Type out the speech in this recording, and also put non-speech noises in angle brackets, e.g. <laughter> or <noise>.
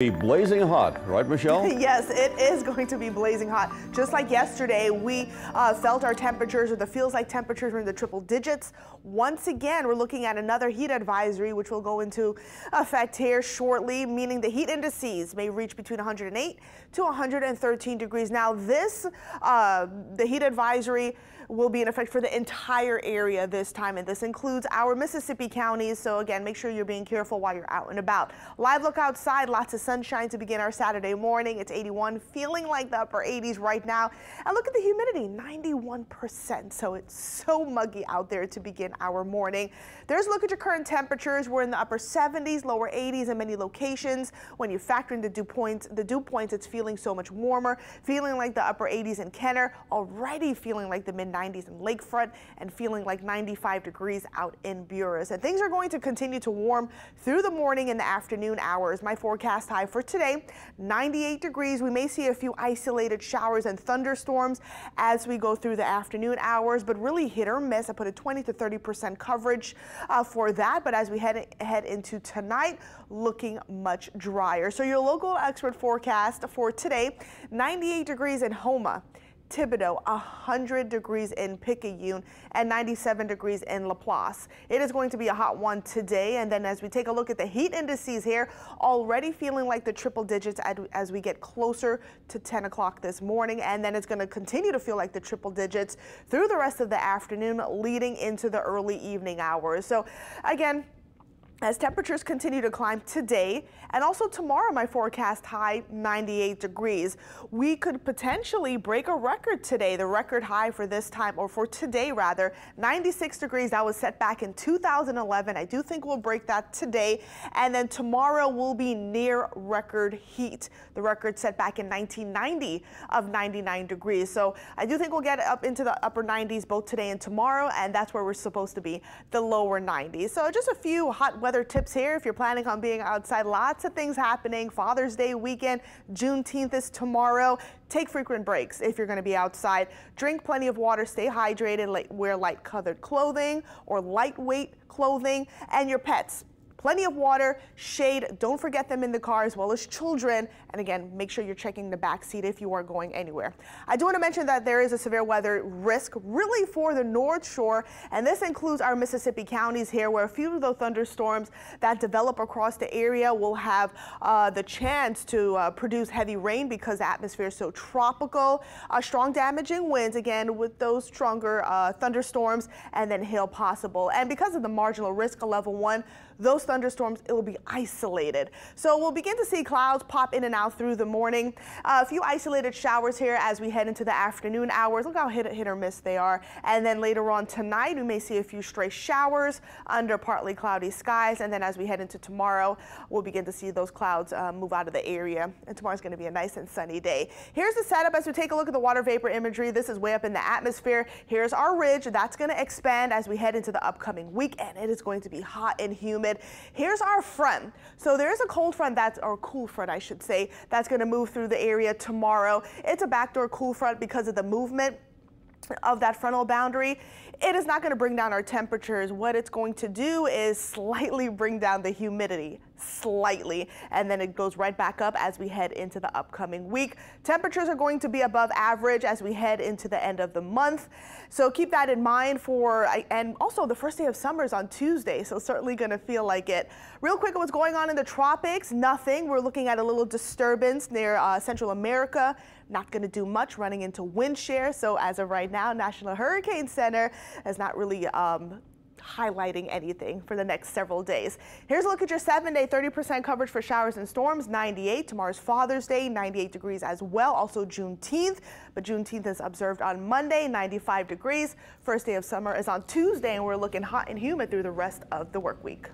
Be blazing hot, right, Michelle? <laughs> yes, it is going to be blazing hot. Just like yesterday, we uh, felt our temperatures, or the feels like temperatures were in the triple digits. Once again, we're looking at another heat advisory, which will go into effect here shortly, meaning the heat indices may reach between 108 to 113 degrees. Now, this, uh, the heat advisory will be in effect for the entire area this time, and this includes our Mississippi counties. So again, make sure you're being careful while you're out and about. Live look outside, lots of sunshine to begin our Saturday morning. It's 81, feeling like the upper 80s right now. And look at the humidity, 91%. So it's so muggy out there to begin our morning. There's a look at your current temperatures. We're in the upper 70s, lower 80s in many locations. When you factor in the dew points, the dew points, it's feeling so much warmer, feeling like the upper 80s in Kenner, already feeling like the mid 90s in Lakefront, and feeling like 95 degrees out in Buras. And things are going to continue to warm through the morning and the afternoon hours. My forecast high for today, 98 degrees. We may see a few isolated showers and thunderstorms as we go through the afternoon hours, but really hit or miss. I put a 20 to 30% coverage uh, for that. But as we head, head into tonight, looking much drier. So your local expert forecast for today, 98 degrees in Houma. Thibodaux, 100 degrees in Picayune, and 97 degrees in Laplace. It is going to be a hot one today, and then as we take a look at the heat indices here, already feeling like the triple digits as we get closer to 10 o'clock this morning, and then it's going to continue to feel like the triple digits through the rest of the afternoon, leading into the early evening hours. So again, as temperatures continue to climb today and also tomorrow my forecast high 98 degrees we could potentially break a record today the record high for this time or for today rather. 96 degrees that was set back in 2011 I do think we'll break that today. And then tomorrow will be near record heat the record set back in 1990 of 99 degrees. So I do think we'll get up into the upper 90s both today and tomorrow and that's where we're supposed to be the lower 90s so just a few hot weather tips here if you're planning on being outside. Lots of things happening. Father's Day weekend, Juneteenth is tomorrow. Take frequent breaks if you're going to be outside. Drink plenty of water, stay hydrated, wear light colored clothing or lightweight clothing, and your pets Plenty of water, shade, don't forget them in the car as well as children. And again, make sure you're checking the back seat if you are going anywhere. I do want to mention that there is a severe weather risk really for the North Shore, and this includes our Mississippi counties here where a few of the thunderstorms that develop across the area will have uh, the chance to uh, produce heavy rain because the atmosphere is so tropical. Uh, strong damaging winds again with those stronger uh, thunderstorms and then hail possible. And because of the marginal risk of level one, those thunderstorms, it will be isolated. So we'll begin to see clouds pop in and out through the morning. Uh, a few isolated showers here as we head into the afternoon hours. Look how hit, hit or miss they are. And then later on tonight, we may see a few stray showers under partly cloudy skies. And then as we head into tomorrow, we'll begin to see those clouds uh, move out of the area. And tomorrow's going to be a nice and sunny day. Here's the setup as we take a look at the water vapor imagery. This is way up in the atmosphere. Here's our ridge. That's going to expand as we head into the upcoming week. And it is going to be hot and humid. Here's our front. So there's a cold front that's, or cool front, I should say, that's going to move through the area tomorrow. It's a backdoor cool front because of the movement of that frontal boundary, it is not going to bring down our temperatures. What it's going to do is slightly bring down the humidity, slightly, and then it goes right back up as we head into the upcoming week. Temperatures are going to be above average as we head into the end of the month. So keep that in mind for, and also the first day of summer is on Tuesday, so certainly going to feel like it. Real quick, what's going on in the tropics? Nothing. We're looking at a little disturbance near uh, Central America. Not going to do much running into wind shear. So as of right now, National Hurricane Center has not really um, highlighting anything for the next several days. Here's a look at your seven day 30% coverage for showers and storms 98 tomorrow's Father's Day 98 degrees as well also Juneteenth but Juneteenth is observed on Monday 95 degrees first day of summer is on Tuesday and we're looking hot and humid through the rest of the work week.